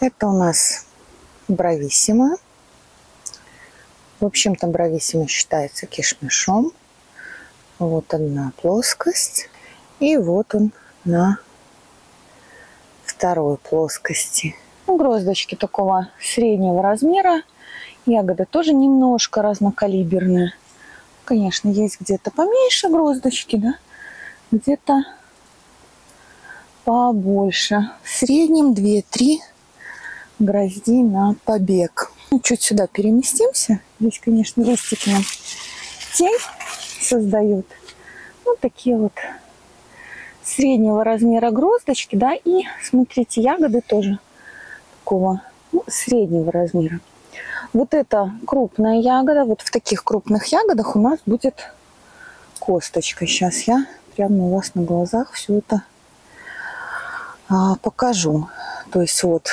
Это у нас брависсима. В общем-то, брависсима считается кишмишом. Вот одна плоскость. И вот он на второй плоскости. Ну, гроздочки такого среднего размера. Ягода тоже немножко разнокалиберная. Конечно, есть где-то поменьше гроздочки, да? Где-то побольше. В среднем 2-3 грозди на побег. Ну, чуть сюда переместимся. Здесь, конечно, листики нам тень создают. Вот такие вот среднего размера гроздочки, да, и смотрите, ягоды тоже такого ну, среднего размера. Вот эта крупная ягода, вот в таких крупных ягодах у нас будет косточка. Сейчас я прямо у вас на глазах все это а, покажу. То есть вот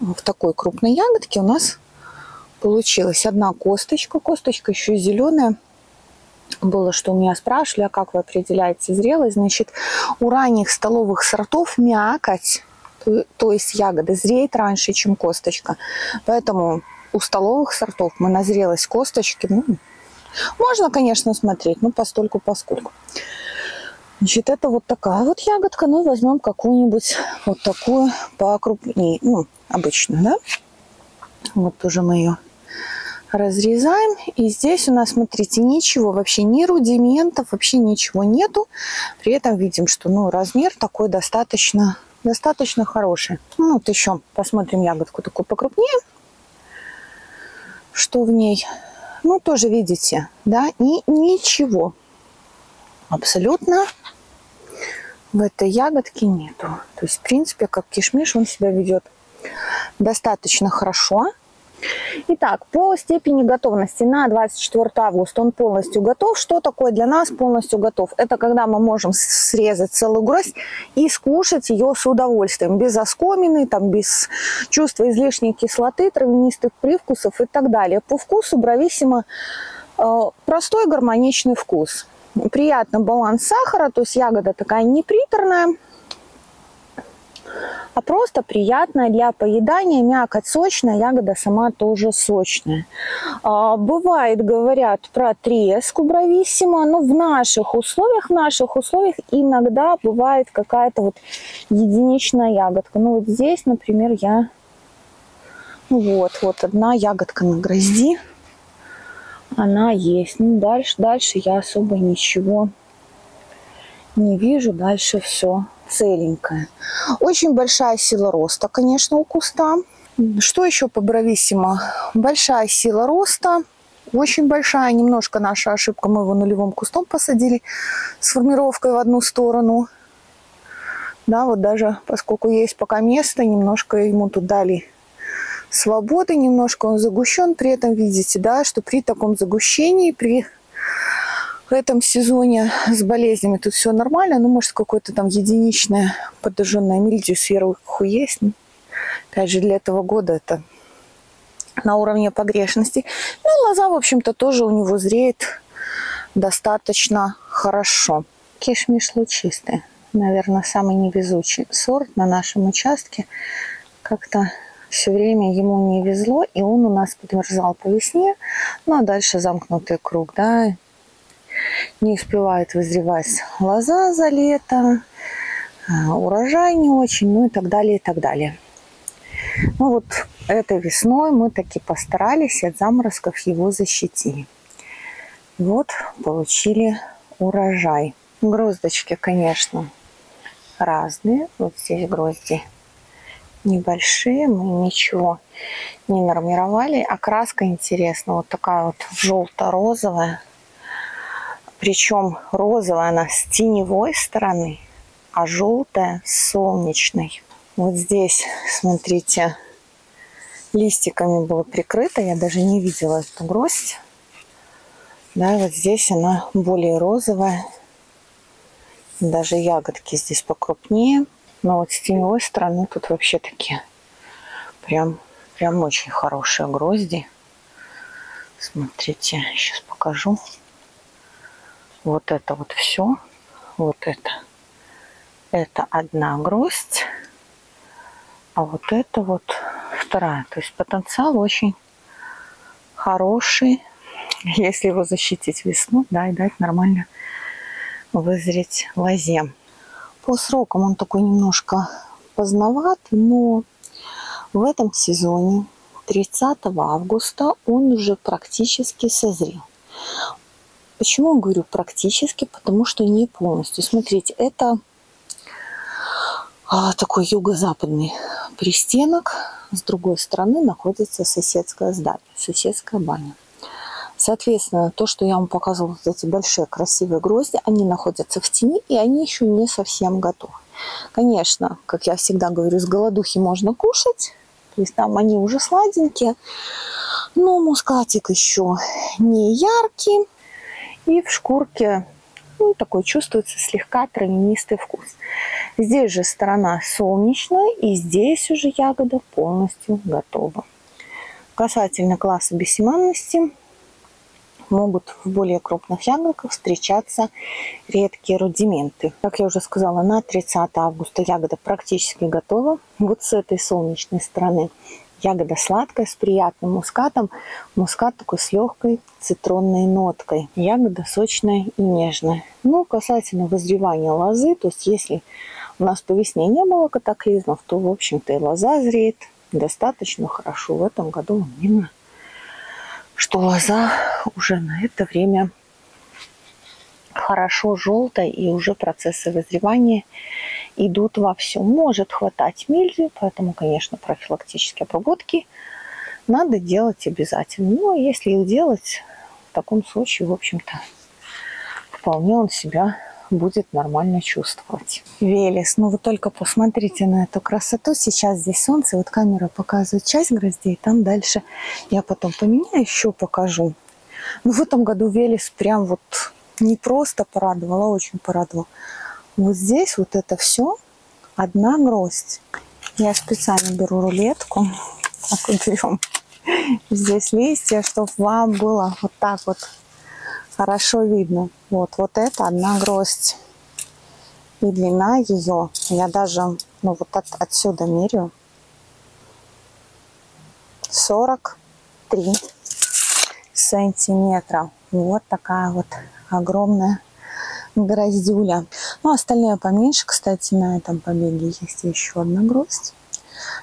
в такой крупной ягодке у нас получилась одна косточка. Косточка еще зеленая было, что у меня спрашивали, а как вы определяете зрелость. Значит, у ранних столовых сортов мякоть, то, есть ягода, зреет раньше, чем косточка. Поэтому у столовых сортов мы на зрелость косточки, ну, можно, конечно, смотреть, но постольку поскольку. Значит, это вот такая вот ягодка. Ну, возьмем какую-нибудь вот такую покрупнее, ну, обычную, да. Вот тоже мы ее разрезаем. И здесь у нас, смотрите, ничего, вообще ни рудиментов, вообще ничего нету. При этом видим, что ну, размер такой достаточно, достаточно хороший. Ну, вот еще посмотрим ягодку такую покрупнее. Что в ней? Ну, тоже видите, да, ни, ничего. Абсолютно в этой ягодке нету. То есть, в принципе, как кишмиш он себя ведет достаточно хорошо. Итак, по степени готовности на 24 августа он полностью готов. Что такое для нас полностью готов? Это когда мы можем срезать целую гроздь и скушать ее с удовольствием, без оскомины, там, без чувства излишней кислоты, травянистых привкусов и так далее. По вкусу брависсимо э, простой гармоничный вкус. Приятно баланс сахара, то есть ягода такая неприторная, а просто приятная для поедания, мякоть сочная, ягода сама тоже сочная. А, бывает, говорят про треску брависсимо, но в наших условиях, в наших условиях иногда бывает какая-то вот единичная ягодка. Ну вот здесь, например, я... Ну вот, вот одна ягодка на грозди. Она есть. Ну дальше, дальше я особо ничего не вижу. Дальше все целенькая. Очень большая сила роста, конечно, у куста. Что еще по брависсимо? Большая сила роста, очень большая. Немножко наша ошибка, мы его нулевым кустом посадили с формировкой в одну сторону. Да, вот даже поскольку есть пока место, немножко ему тут дали свободы, немножко он загущен. При этом видите, да, что при таком загущении, при в этом сезоне с болезнями тут все нормально. Ну, может, какое-то там единичное подожженное мильдию сверху есть. Опять же, для этого года это на уровне погрешности. Ну, лоза, в общем-то, тоже у него зреет достаточно хорошо. Кишмиш лучистый. Наверное, самый невезучий сорт на нашем участке. Как-то все время ему не везло, и он у нас подмерзал по весне. Ну, а дальше замкнутый круг, да, не успевает вызревать лоза за лето, а, урожай не очень, ну и так далее, и так далее. Ну вот этой весной мы таки постарались от заморозков его защитить. Вот получили урожай. Гроздочки, конечно, разные. Вот здесь грозди небольшие, мы ничего не нормировали. Окраска интересна, вот такая вот желто-розовая. Причем розовая она с теневой стороны, а желтая с солнечной. Вот здесь, смотрите, листиками было прикрыто. Я даже не видела эту гроздь. Да, вот здесь она более розовая. Даже ягодки здесь покрупнее. Но вот с теневой стороны тут вообще такие прям, прям очень хорошие грозди. Смотрите, сейчас покажу вот это вот все, вот это, это одна гроздь, а вот это вот вторая. То есть потенциал очень хороший, если его защитить весну, да, и дать нормально вызреть лозе. По срокам он такой немножко поздноват, но в этом сезоне 30 августа он уже практически созрел. Почему говорю практически? Потому что не полностью. Смотрите, это а, такой юго-западный пристенок. С другой стороны находится соседское здание, соседская баня. Соответственно, то, что я вам показывала, вот эти большие красивые грозди, они находятся в тени, и они еще не совсем готовы. Конечно, как я всегда говорю, с голодухи можно кушать, то есть там они уже сладенькие, но мускатик еще не яркий, и в шкурке ну, такой чувствуется слегка травянистый вкус. Здесь же сторона солнечная, и здесь уже ягода полностью готова. Касательно класса бессеманности, могут в более крупных ягодках встречаться редкие рудименты. Как я уже сказала, на 30 августа ягода практически готова. Вот с этой солнечной стороны Ягода сладкая, с приятным мускатом. Мускат такой с легкой цитронной ноткой. Ягода сочная и нежная. Ну, касательно вызревания лозы, то есть если у нас по весне не было катаклизмов, то, в общем-то, и лоза зреет достаточно хорошо. В этом году видно, что лоза уже на это время хорошо желтая и уже процессы вызревания идут во все. Может хватать мильдию, поэтому, конечно, профилактические обработки надо делать обязательно. Но если их делать, в таком случае, в общем-то, вполне он себя будет нормально чувствовать. Велес, ну вы только посмотрите на эту красоту. Сейчас здесь солнце, вот камера показывает часть гроздей, там дальше я потом поменяю, еще покажу. Но в этом году Велес прям вот не просто порадовал, а очень порадовал. Вот здесь вот это все одна гроздь. Я специально беру рулетку. Так вот берем здесь листья, чтобы вам было вот так вот хорошо видно. Вот, вот это одна гроздь. И длина ее, я даже, ну вот от, отсюда меряю, 43 сантиметра. Вот такая вот огромная гроздюля. Ну, остальные поменьше, кстати, на этом побеге есть еще одна гроздь.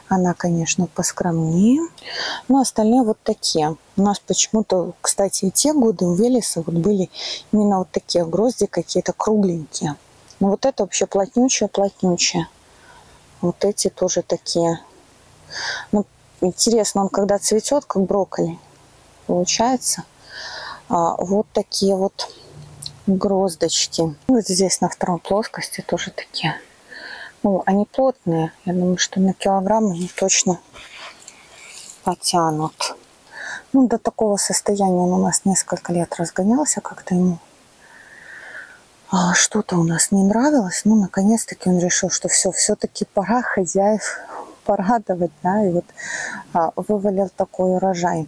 Она, конечно, поскромнее. Но остальные вот такие. У нас почему-то, кстати, и те годы у Велеса вот были именно вот такие грозди какие-то кругленькие. Но вот это вообще плотнючая-плотнючая. Вот эти тоже такие. Ну, интересно, он когда цветет, как брокколи, получается. А, вот такие вот гроздочки. Вот здесь на второй плоскости тоже такие. Ну, они плотные. Я думаю, что на килограмм они точно потянут. Ну, до такого состояния он у нас несколько лет разгонялся. Как-то ему а, что-то у нас не нравилось. Ну, наконец-таки он решил, что все, все-таки пора хозяев порадовать, да, и вот а, вывалил такой урожай.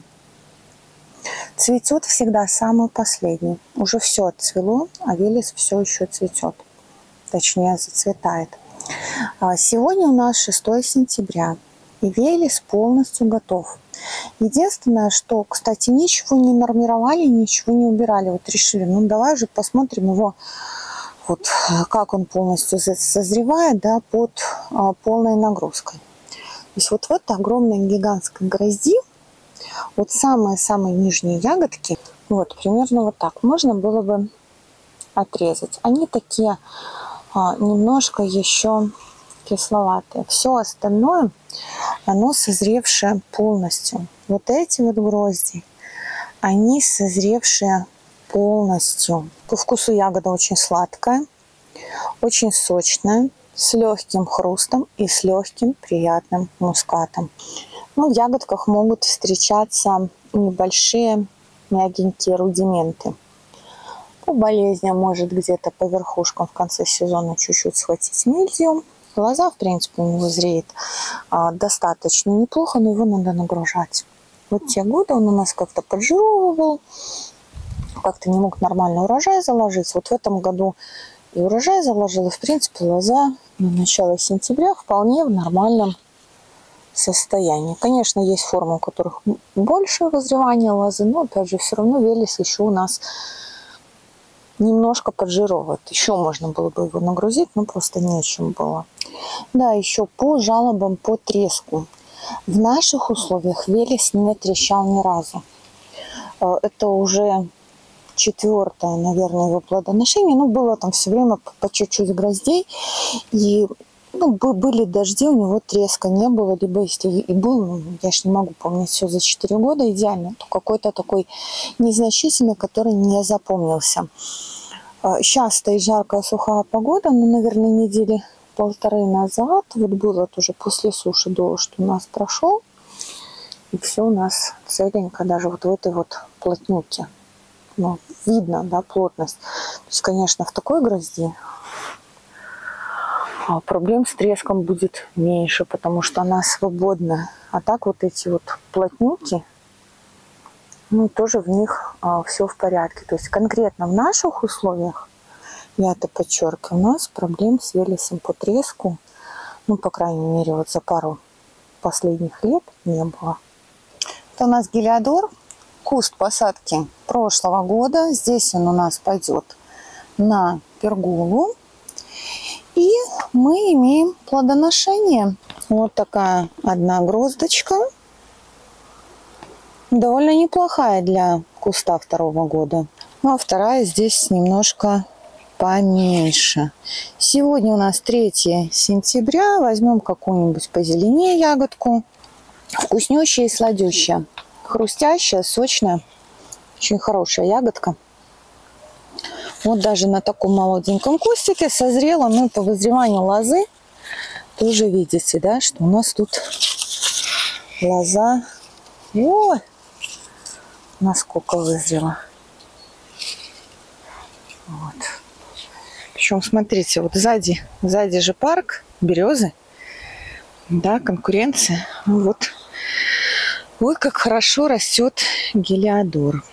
Цветет всегда самый последний. Уже все отцвело, а велес все еще цветет. Точнее, зацветает. А, сегодня у нас 6 сентября. И велес полностью готов. Единственное, что, кстати, ничего не нормировали, ничего не убирали. Вот решили, ну давай же посмотрим его, вот как он полностью созревает, да, под а, полной нагрузкой. То есть вот в этой огромной гигантской грозди вот самые-самые нижние ягодки, вот примерно вот так, можно было бы отрезать. Они такие а, немножко еще кисловатые. Все остальное, оно созревшее полностью. Вот эти вот грозди, они созревшие полностью. По вкусу ягода очень сладкая, очень сочная, с легким хрустом и с легким приятным мускатом. Ну, в ягодках могут встречаться небольшие мягенькие рудименты. По болезням может где-то по верхушкам в конце сезона чуть-чуть схватить мильдию. Глаза, в принципе, у него зреет а, достаточно неплохо, но его надо нагружать. Вот те годы он у нас как-то поджевывал, как-то не мог нормально урожай заложить. Вот в этом году и урожай заложил, и, в принципе, лоза на начало сентября вполне в нормальном состоянии. Конечно, есть формы, у которых больше вызревания лозы, но опять же, все равно велес еще у нас немножко поджировывает. Еще можно было бы его нагрузить, но просто нечем было. Да, еще по жалобам по треску. В наших условиях велес не трещал ни разу. Э, это уже четвертое, наверное, его плодоношение. Ну, было там все время по чуть-чуть гроздей. И ну, были дожди, у него треска не было, либо если и был, ну, я ж не могу помнить все за 4 года идеально, то какой-то такой незначительный, который не запомнился. Сейчас а, стоит жаркая сухая погода, ну, наверное, недели полторы назад, вот было тоже после суши дождь у нас прошел, и все у нас целенько, даже вот в этой вот плотнюке. Ну, видно, да, плотность. То есть, конечно, в такой грозди а проблем с треском будет меньше, потому что она свободна. А так вот эти вот плотнюки, ну, тоже в них а, все в порядке. То есть конкретно в наших условиях, я это подчеркиваю, у нас проблем с велесом по треску, ну, по крайней мере, вот за пару последних лет не было. Это у нас гелиодор, куст посадки прошлого года. Здесь он у нас пойдет на пергулу. Мы имеем плодоношение. Вот такая одна гроздочка. Довольно неплохая для куста второго года. Ну, а вторая здесь немножко поменьше. Сегодня у нас 3 сентября. Возьмем какую-нибудь позеленее ягодку. Вкуснющая и сладющая. Хрустящая, сочная. Очень хорошая ягодка. Вот даже на таком молоденьком кустике созрела, ну, по вызреванию лозы, тоже видите, да, что у нас тут лоза, о, насколько вызрела. Вот. Причем, смотрите, вот сзади, сзади же парк, березы, да, конкуренция. Вот, вот как хорошо растет гелиодор.